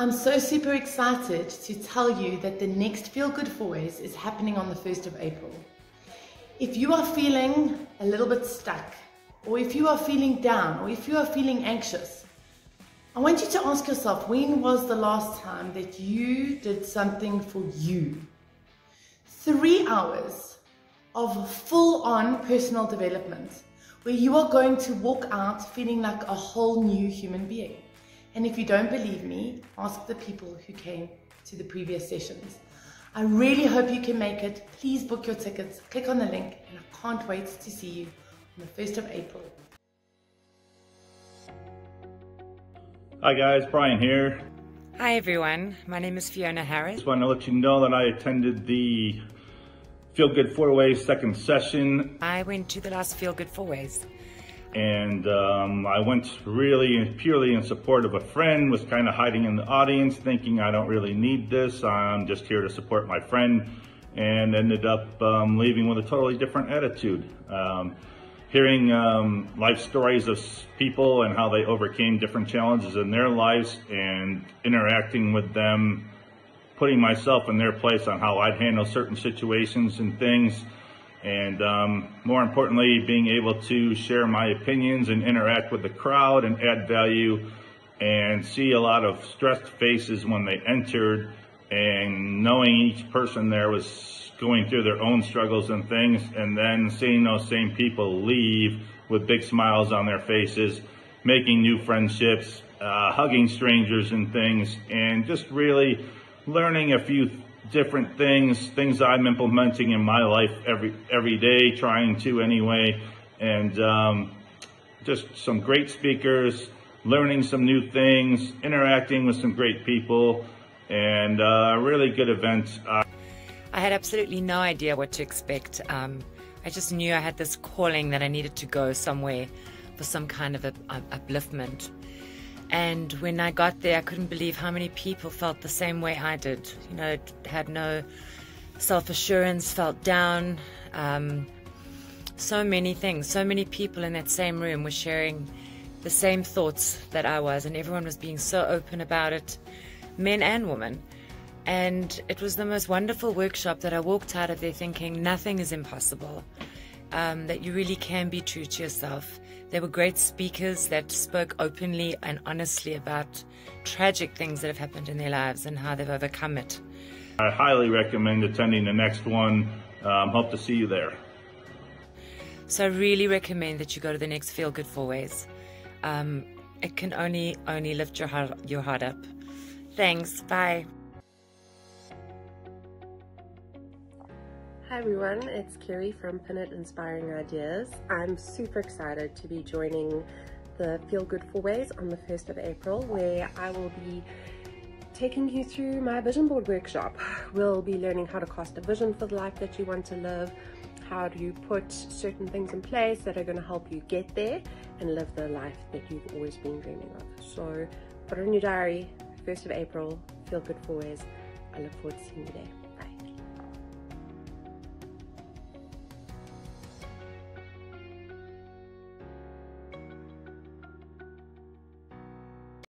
I'm so super excited to tell you that the next Feel Good Fourways is happening on the 1st of April. If you are feeling a little bit stuck, or if you are feeling down, or if you are feeling anxious, I want you to ask yourself when was the last time that you did something for you? Three hours of full on personal development where you are going to walk out feeling like a whole new human being. And if you don't believe me, ask the people who came to the previous sessions. I really hope you can make it. Please book your tickets, click on the link, and I can't wait to see you on the 1st of April. Hi guys, Brian here. Hi everyone, my name is Fiona Harris. Just want to let you know that I attended the Feel Good Fourways second session. I went to the last Feel Good Fourways. And um, I went really purely in support of a friend, was kind of hiding in the audience, thinking I don't really need this. I'm just here to support my friend, and ended up um, leaving with a totally different attitude. Um, hearing um, life stories of people and how they overcame different challenges in their lives and interacting with them putting myself in their place on how I'd handle certain situations and things. And um, more importantly, being able to share my opinions and interact with the crowd and add value and see a lot of stressed faces when they entered and knowing each person there was going through their own struggles and things and then seeing those same people leave with big smiles on their faces, making new friendships, uh, hugging strangers and things, and just really learning a few different things, things I'm implementing in my life every every day, trying to anyway, and um, just some great speakers, learning some new things, interacting with some great people, and uh, really good event. Uh, I had absolutely no idea what to expect. Um, I just knew I had this calling that I needed to go somewhere for some kind of a, a, upliftment. And when I got there, I couldn't believe how many people felt the same way I did. You know, had no self assurance, felt down. Um, so many things, so many people in that same room were sharing the same thoughts that I was, and everyone was being so open about it, men and women. And it was the most wonderful workshop that I walked out of there thinking nothing is impossible, um, that you really can be true to yourself there were great speakers that spoke openly and honestly about tragic things that have happened in their lives and how they've overcome it. I highly recommend attending the next one. Um, hope to see you there. So I really recommend that you go to the next Feel Good Fourways. Um, it can only only lift your heart, your heart up. Thanks. Bye. Hi everyone, it's Carrie from Pinnet Inspiring Ideas. I'm super excited to be joining the Feel Good Fourways on the 1st of April where I will be taking you through my vision board workshop. We'll be learning how to cast a vision for the life that you want to live, how do you put certain things in place that are going to help you get there and live the life that you've always been dreaming of. So put it in your diary, 1st of April, Feel Good Fourways. I look forward to seeing you there.